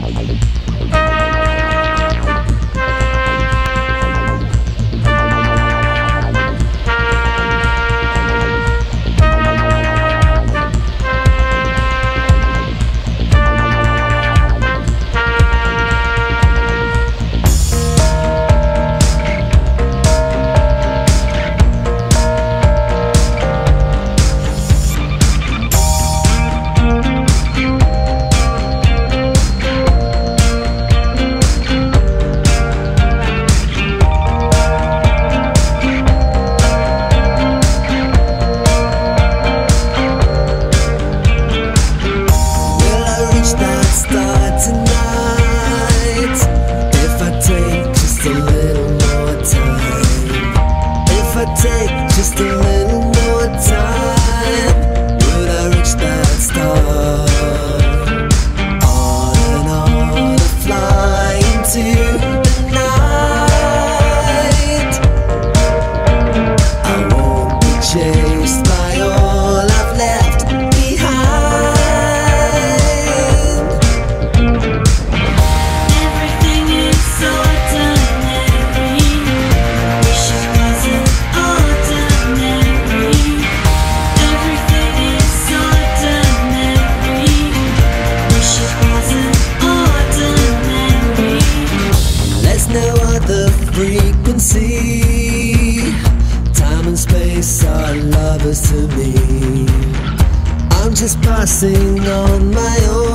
Bye. Just passing on my own.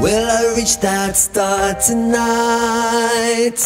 Will I reach that star tonight?